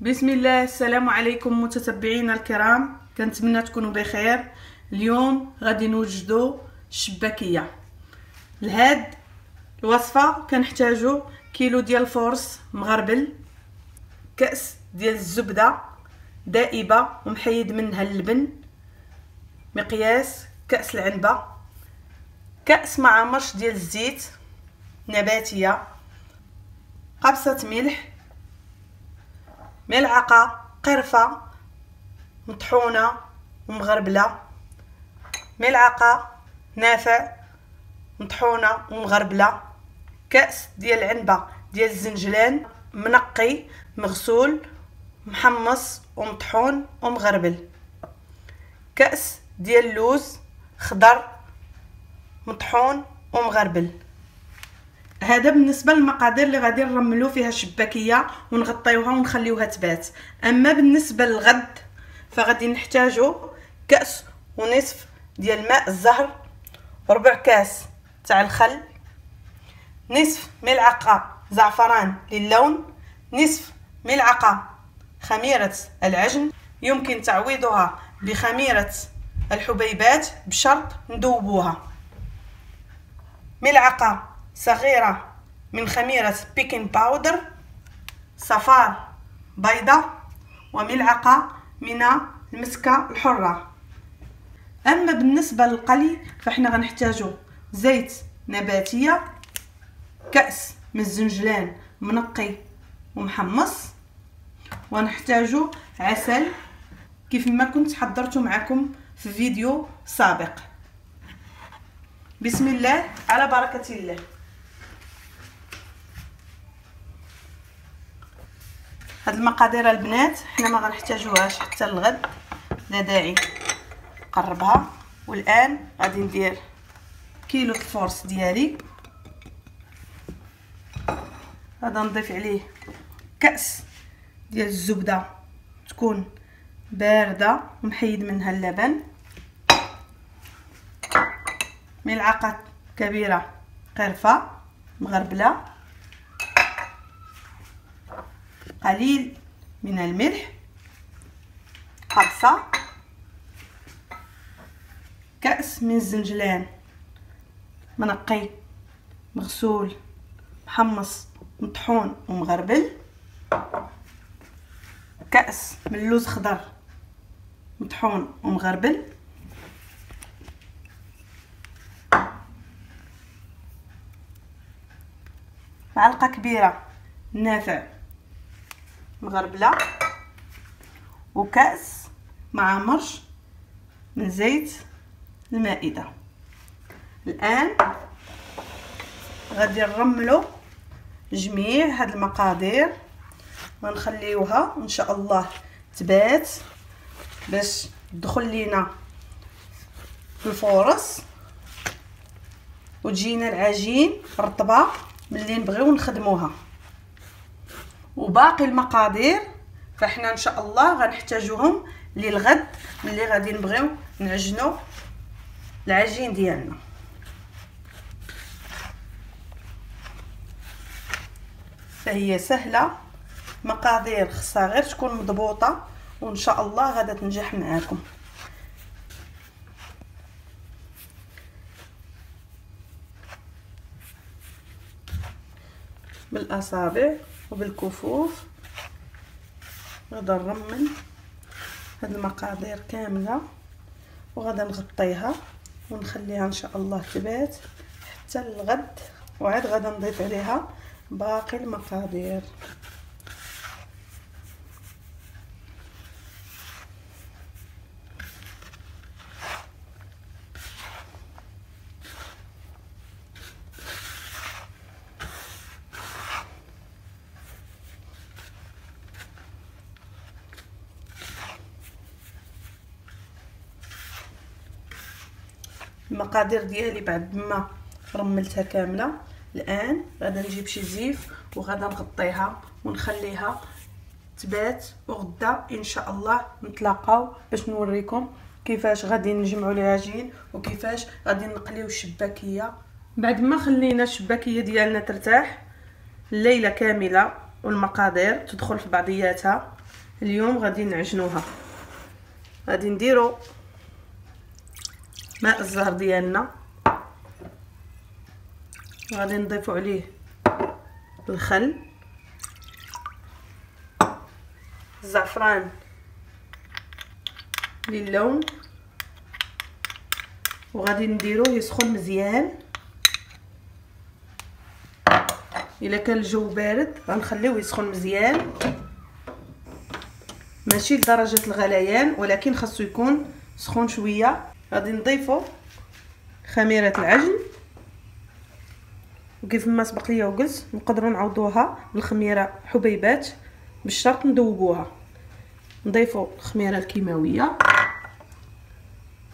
بسم الله. السلام عليكم متتبعينا الكرام. كنتمنى تكونوا بخير. اليوم غادي نوجدوا الشباكيه لهاد الوصفة كنحتاجو كيلو ديال الفورس مغربل كأس ديال الزبدة دائبة ومحيد منها اللبن مقياس كأس العنبة كأس مع مرش ديال الزيت نباتية قبصه ملح ملعقة قرفة مطحونة ومغربله ملعقة نافع مطحونة ومغربله كأس ديال العنبة ديال الزنجلان منقي مغسول محمص ومطحون ومغربل. كأس ديال اللوز خضر مطحون ومغربل. هذا بالنسبة للمقادير اللي غادي نرملو فيها الشباكية ونغطيوها ونخليوها تبات. أما بالنسبة للغد فغادي نحتاجو كأس ونصف ديال ماء الزهر ربع كاس تاع الخل نصف ملعقة زعفران للون نصف ملعقة خميرة العجن. يمكن تعويضها بخميرة الحبيبات بشرط ندوبوها. ملعقة صغيرة من خميرة بيكين باودر صفار بيضة وملعقة من المسكة الحرة. أما بالنسبة للقلي فإحنا غنحتاجو زيت نباتية كأس من الزنجلان منقي ومحمص ونحتاجو عسل كيف ما كنت حضرته معكم في فيديو سابق. بسم الله على بركة الله. هاد المقادير البنات حنا ما غنحتاجوهاش حتى للغد. لا داعي نقربها والآن غادي ندير كيلو الفورس ديالي. غادا نضيف عليه كأس ديال الزبدة تكون باردة ومحيد منها اللبن. ملعقة كبيرة قرفة مغربلة. قليل من الملح. قرصة كأس من الزنجلان. منقي مغسول محمص مطحون ومغربل. كأس من اللوز خضر مطحون ومغربل. معلقة كبيرة نافع. مغربلة وكأس مع مرش من زيت المائدة. الآن غادي نرملو جميع هاد المقادير ونخليوها إن شاء الله تبات باش تدخل لينا في الفورص وتجينا العجين رطبه ملي نبغيو نخدموها. وباقي المقادير فإحنا إن شاء الله غنحتاجوهم للغد ملي غادي نبغيو نعجنوا العجين ديالنا. فهي سهلة مقادير خصها غير تكون مضبوطة وإن شاء الله غادا تنجح معاكم. بالأصابع. وبالكفوف. غادا نرمل هاد المقادير كاملة وغادا نغطيها ونخليها إن شاء الله تبات حتى الغد. وعاد غادا نضيف عليها باقي المقادير. المقادير ديالي بعد ما رملتها كاملة. الآن غادا نجيب شي زيف وغادا نغطيها ونخليها تبات وغدا إن شاء الله نتلاقاو باش نوريكم كيفاش غادي نجمعوا العجين وكيفاش غادي نقليو الشباكية. بعد ما خلينا الشباكية ديالنا ترتاح الليلة كاملة والمقادير تدخل في بعضياتها. اليوم غادي نعجنوها. غادي نديرو ماء الزهر ديالنا. غادي نضيفو عليه الخل. الزعفران. للون وغادي نديروه يسخن مزيان. إلا كان الجو بارد غنخليوه يسخن مزيان. ماشي لدرجة الغليان ولكن خاصو يكون سخون شوية. غادي نضيفو خميرة العجن. وكيف ما سبق ليا وقلت نقدروا نعوضوها بالخميرة حبيبات بالشرط ندوبوها. نضيفوا الخميرة الكيماوية.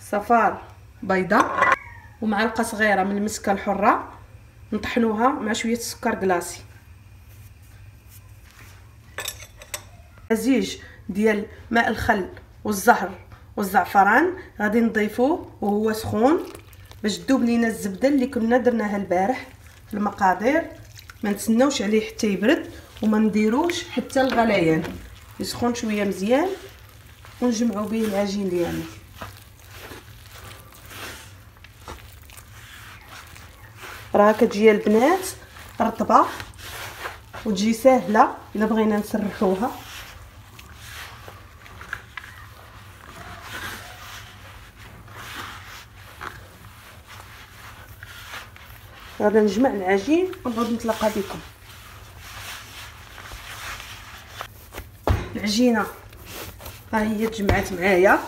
صفار بيضاء ومعلقة صغيرة من المسكة الحرة. نطحنوها مع شوية سكر كلاصي مزيج ديال ماء الخل والزهر. والزعفران. غادي نضيفوه وهو سخون باش تذوب لينا الزبدة اللي كنا درناها البارح في المقادير. ما نتسناوش عليه حتى يبرد وما نديروش حتى الغليان. يسخن شوية مزيان ونجمعوا به العجين ديالنا. راه كتجي البنات رطبة وتجي ساهله إلا بغينا نسرحوها. غادا نجمع العجين ونعود نتلاقى بكم. العجينة ها هي تجمعات معايا.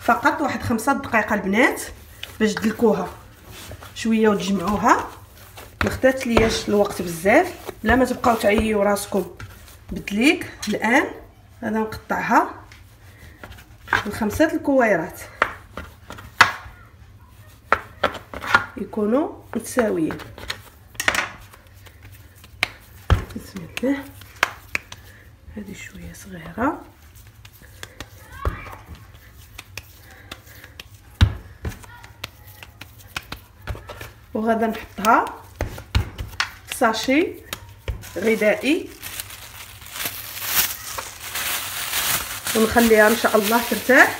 فقط واحد خمسة دقائق البنات باش تدلكوها. شوية وتجمعوها. ما خدات لياش الوقت بزاف. بلا ما تبقاو تعييو راسكم بالدليك الآن أنا نقطعها. لخمسه الكويرات. يكونوا متساويين. بسم الله. هذه شوية صغيرة. وغادا نحطها في ساشي غذائي. ونخليها إن شاء الله ترتاح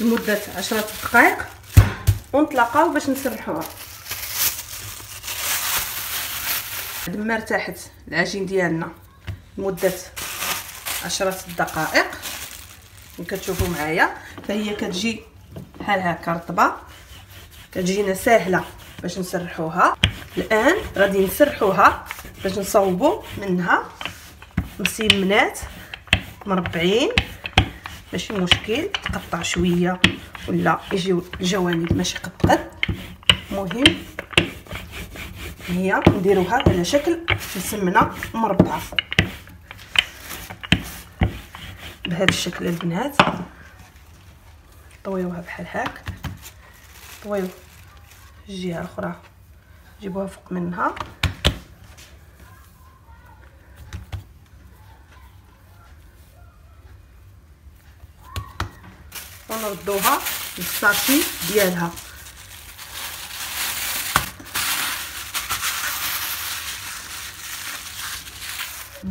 لمدة عشرة دقائق. ونتلاقاو باش نسرحوها. بعد ما ارتاحت العجين ديالنا لمده عشرة دقائق. وكتشوفوا معايا. فهي كتجي بحال هكا رطبة. كتجينا ساهلة باش نسرحوها. الآن غادي نسرحوها باش نصوبوا منها مسيمنات مربعين ماشي مشكل تقطع شوية ولا يجيو الجوانب ماشي قد قد مهم. هي نديروها على شكل مسمنه مربعة. بهذا الشكل البنات. طويوها بحال هاك. طويو. الجهة الأخرى جيبوها فوق منها. ونردوها للساشي ديالها.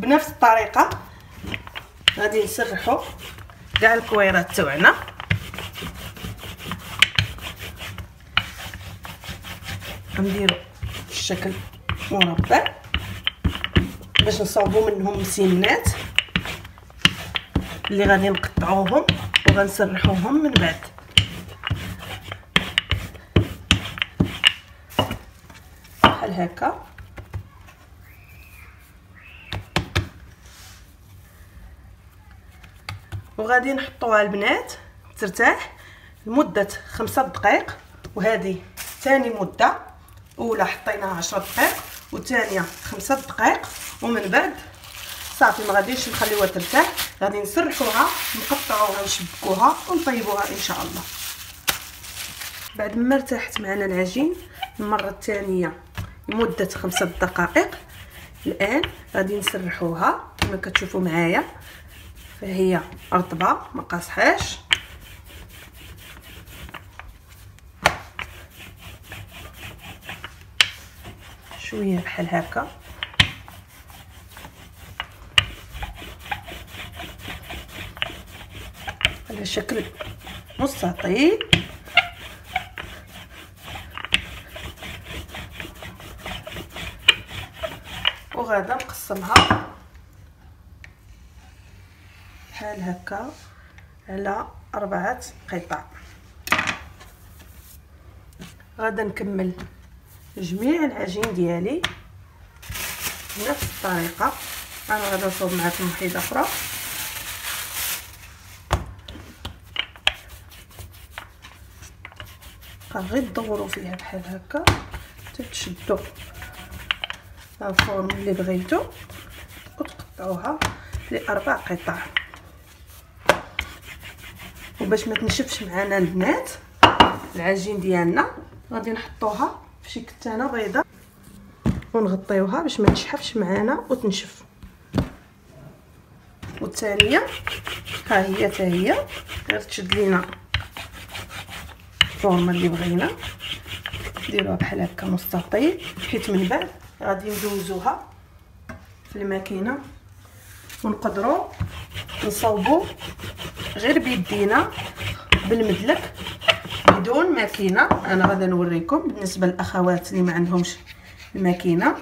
بنفس الطريقة. غادي نسرحوا كاع الكويرات تاعنا غنديروا الشكل مربع باش نصاوبوا منهم مسنات اللي غادي نقطعوهم وغنسرحوهم من بعد. بحال هكا. وغادي نحطوها البنات ترتاح لمدة خمسة دقائق وهذه ثاني مدة. أولى حطيناها عشرة دقائق والثانيه خمسة دقائق ومن بعد صافي ما غاديش نخليوها ترتاح. غادي نسرحوها نقطعوها نشبكوها ونطيبوها إن شاء الله. بعد ما ارتاحت معنا العجين المرة الثانية لمدة خمسة دقائق الآن غادي نسرحوها كما كتشوفوا معايا. فهي رطبه ما قاصحاش شوية بحال هكا. على شكل مستطيل. وغادا نقسمها. بحال هكا؟ على أربعة قطع. غادا نكمل جميع العجين ديالي بنفس الطريقة. أنا غادا نصوب معكم وحيدة أخرى. غير تدوروا فيها بحال هكا حتى تشدوا الفورم اللي بغيتو وتقطعوها لأربع قطع. وباش ما تنشفش معنا البنات العجين ديالنا. غادي نحطوها في شي كتانة بيضاء ونغطيوها باش ما تشحفش معانا وتنشف. والثانيه ها هي حتى هي غير تشد لينا الفورمة اللي بغينا. نديروها بحال هكا مستطيل. حيت من بعد غادي ندوزوها في الماكينة. ونقدروا نصوبوا غير بيدينا بالمدلك بدون ماكينة. أنا غادي نوريكم بالنسبة للأخوات اللي ما عندهمش الماكينه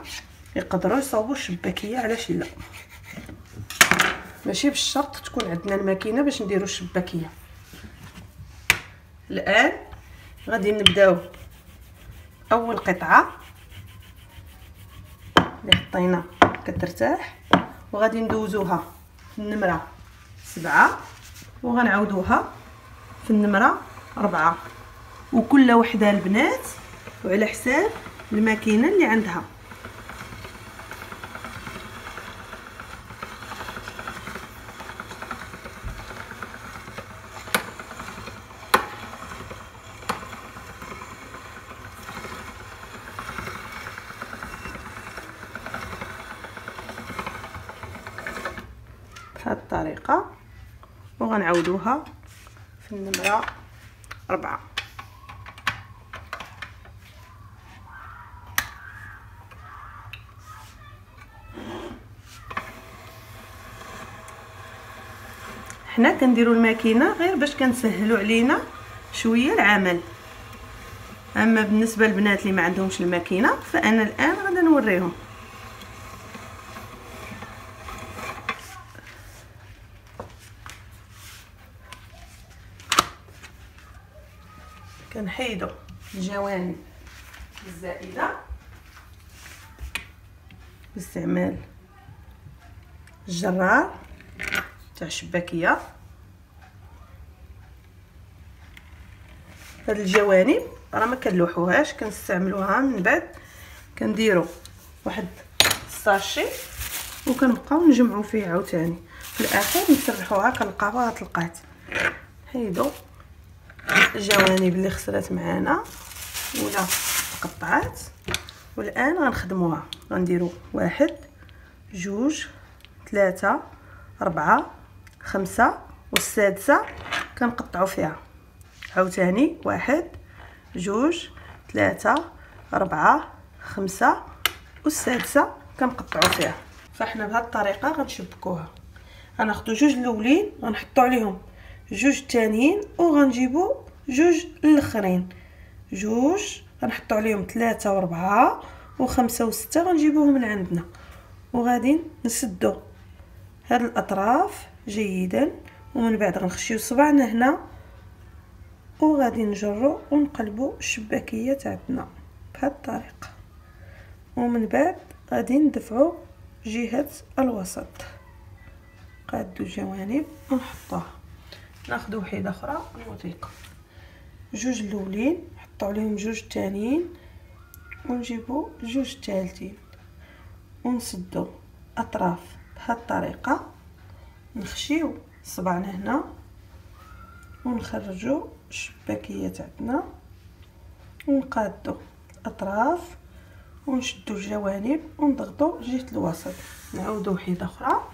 يقدروا يصاوبوا الشباكية علاش لا. ماشي بالشرط تكون عندنا الماكينة باش نديروا الشباكية. الآن غادي نبداو أول قطعة. اللي حطينا كترتاح. وغادي ندوزوها. النمرة سبعة. وغنعاودوها في النمرة ربعة. وكل وحدة البنات وعلى حساب الماكينة اللي عندها بهذه الطريقة وغنعاودوها في النمرة أربعة. حنا كنديروا الماكينة غير باش كنسهلوا علينا شوية العمل. أما بالنسبة للبنات اللي ما عندهمش الماكينة فأنا الآن غادي نوريهم. كنحيدوا الجوانب الزائدة. باستعمال الجرار تاع الشباكيه هاد الجوانب راه ما كنلوحوهاش كنستعملوها من بعد. كنديروا واحد الساشي وكنبقاو نجمعوا فيه عاوتاني. في الآخر نسرحوها كنلقاوها طلقات حيدوا الجوانب اللي خسرت معانا ولا قطعات. والآن غنخدموها. غنديروا واحد جوج ثلاثة أربعة خمسة والسادسة كنقطعوا فيها. عاوتاني واحد جوج ثلاثة أربعة خمسة والسادسة كنقطعوا فيها. فاحنا بهذه الطريقة غنشبكوها. غناخدو جوج الأولين غنحطو عليهم. جوج الثانيين وغنجيبو جوج الاخرين جوج غنحطو عليهم ثلاثة وربعة وخمسة وستة غنجيبوهم من عندنا. وغادي نسدو هاد الأطراف جيدا. ومن بعد غنخشيو صبعنا هنا. وغادي نجرو ونقلبو الشباكية تاعتنا بهاد الطريقة ومن بعد غادي ندفعو جهة الوسط. قادو الجوانب ونحطوها ناخذ وحيدة أخرى نوريكم جوج الأولين نحطو عليهم جوج تانيين ونجيبو جوج تالتين ونسدو أطراف بهاد الطريقة نخشيو صبعنا هنا ونخرجو الشباكيه تاعتنا ونقادو الاطراف ونشدو الجوانب ونضغطو جهة الوسط. نعاودو وحيدة أخرى.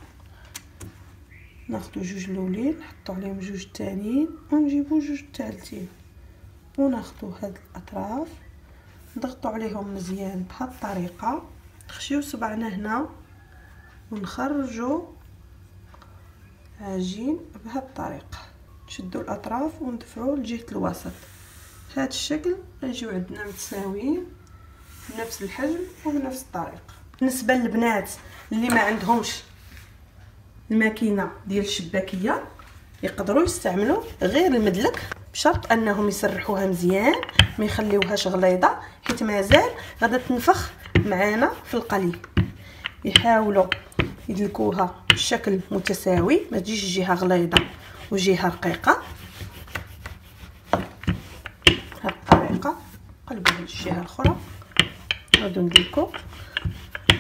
ناخدو جوج الأولين نحطو عليهم جوج الثانيين ونجيبو جوج الثالثين وناخدو هاد الأطراف نضغطو عليهم مزيان بهاد الطريقة نخشيو صبعنا هنا ونخرجو عجين بهاد الطريقة نشدو الأطراف وندفعو لجهة الوسط. بهذا الشكل غيجيو عندنا متساويين بنفس الحجم وبنفس الطريقة بالنسبة للبنات اللي ما عندهمش الماكينة ديال الشباكية يقدروا يستعملوا غير المدلك بشرط أنهم يسرحوها مزيان ما يخليوهاش غليظة حيت مازال غادا تنفخ معانا في القلي. يحاولوا يدلكوها بشكل متساوي ما تجيش جهة غليظة وجهة رقيقة. هاد الطريقة قلبوا الجهه الأخرى. غادي ندلكو.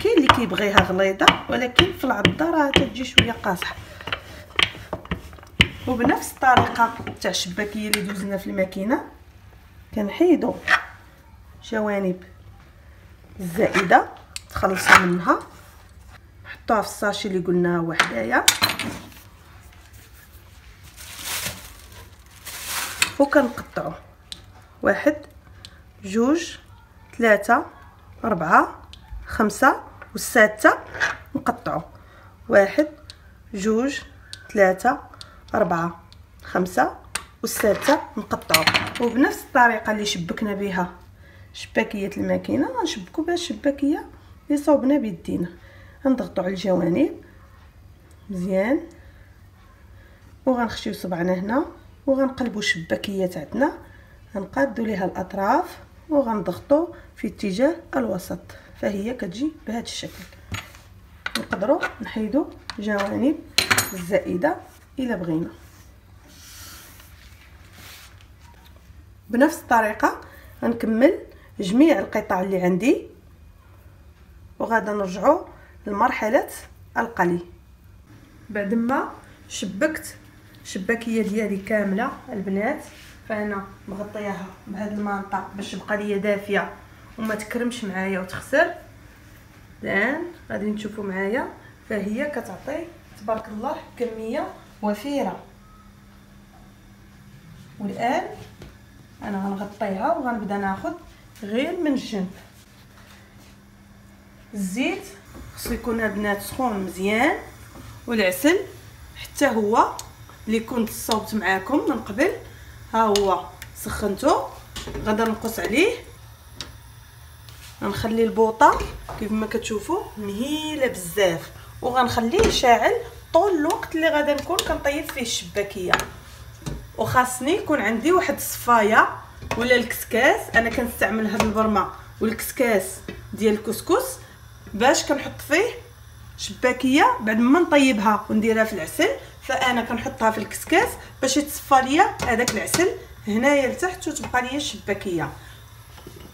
كاين اللي كيبغيها غليظه ولكن في العضة راه تجي شوية قاصحة. وبنفس الطريقة تاع الشباكيه اللي دوزنا في الماكينة. كنحيدو جوانب الزائدة تخلصوا منها. نحطوها في الساشي اللي قلنا هو حدايا وكنقطعو. واحد جوج ثلاثة أربعة خمسة والسادسة نقطعو. واحد جوج ثلاثة أربعة خمسة والسادسة نقطعو. وبنفس الطريقة اللي شبكنا بها شباكية الماكينة غنشبكو بها الشباكية اللي صوبنا بيدينا. غنضغطو على الجوانب مزيان وغنخشيو صبعنا هنا وغنقلبو الشباكية تاعتنا غنقادو ليها الأطراف وغنضغطو في اتجاه الوسط. فهي كتجي بهذا الشكل. نقدروا نحيدوا جوانب الزائده إلا بغينا. بنفس الطريقة غنكمل جميع القطع اللي عندي وغادا نرجعوا لمرحلة القلي. بعد ما شبكت الشباكية ديالي كاملة البنات فانا مغطياها بهذا المنطق باش تبقى ليا دافية. وما تكرمش معايا وتخسر. الآن غادي نشوفوا معايا. فهي كتعطي تبارك الله كمية وفيرة. والآن أنا غنغطيها وغنبدأ ناخذ غير من الجنب. الزيت خصو يكون البنات سخون مزيان والعسل حتى هو اللي كنت صوبت معاكم من قبل. ها هو سخنته غادا نقص عليه. غنخلي البوطة كيف ما كتشوفوا مهيلة بزاف وغنخليه شاعل طول الوقت اللي غادا نكون كنطيب فيه الشباكية. وخاصني يكون عندي واحد الصفاية ولا الكسكاس. أنا كنستعمل هاد البرمة والكسكاس ديال الكسكس باش كنحط فيه شباكية بعد ما نطيبها ونديرها في العسل. فأنا كنحطها في الكسكاس باش يتصفى ليا هذاك العسل هنايا لتحت وتبقى ليا الشباكية.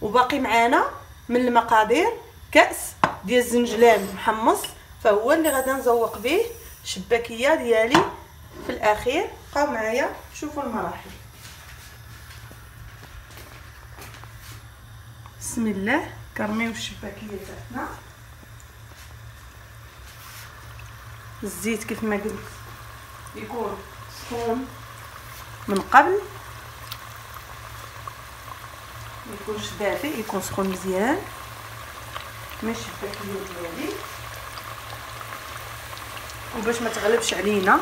وباقي معانا من المقادير كأس ديال الزنجلان محمص فهو اللي غادي نزوق به الشباكية ديالي. في الأخير بقاو معايا شوفوا المراحل. بسم الله كرميو الشباكية تاعنا. الزيت كيف ما قلت. يكون سخون. من قبل ما يكونش دافئ يكون سخون مزيان ماشي الشباكيه ديالي وباش ما تغلبش علينا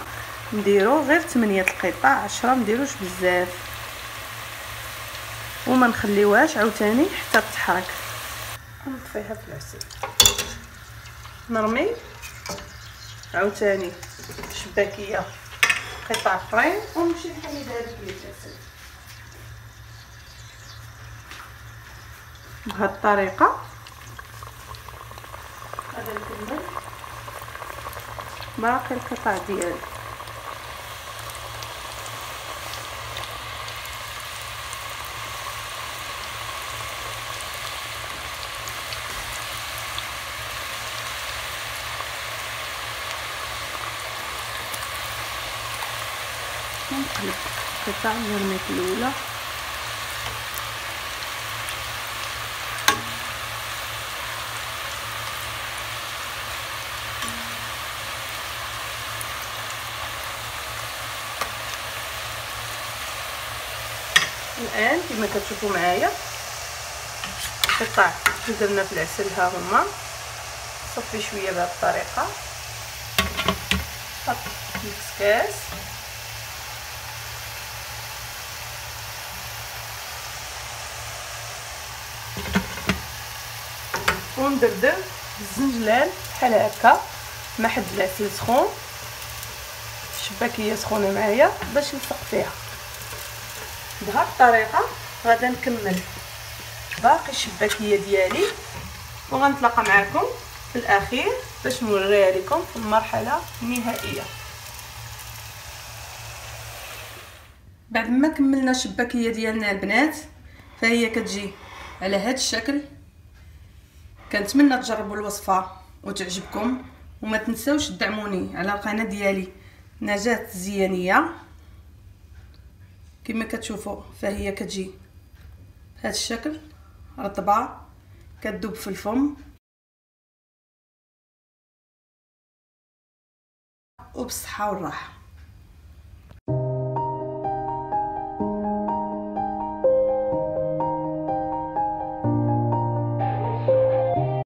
نديرو غير 8 القطع 10 نديروش بزاف وما نخليوهاش عاوتاني حتى تحرك نطفيها في العسل نرمي عاوتاني شباكيه قطع اخرين ونمشي نحيد هذيك اللي بهاد الطريقة غادي نكمل باقي القطع ديالي. نقلب القطع اللي الاولى كما كتشوفوا معايا. قطع درنا في العسل ها هما. صفي شوية بهذه الطريقة. حط الكسكاس وندردر الزنجلان بحال هكا. مع حد العسل سخون. الشباكية سخونة معايا باش نلصق فيها بهاد الطريقة غادا نكمل باقي الشباكية ديالي وغنتلاقى معكم في الأخير باش نوريها لكم في المرحلة النهائية. بعد ما كملنا الشباكية ديالنا البنات فهي كتجي على هذا الشكل. كنتمنى تجربوا الوصفة وتعجبكم وما تنساوش تدعموني على القناة ديالي نجاة الزيانية. كما كتشوفوا فهي كتجي بهذا الشكل رطبة كتذوب في الفم. وبالصحة والراحة.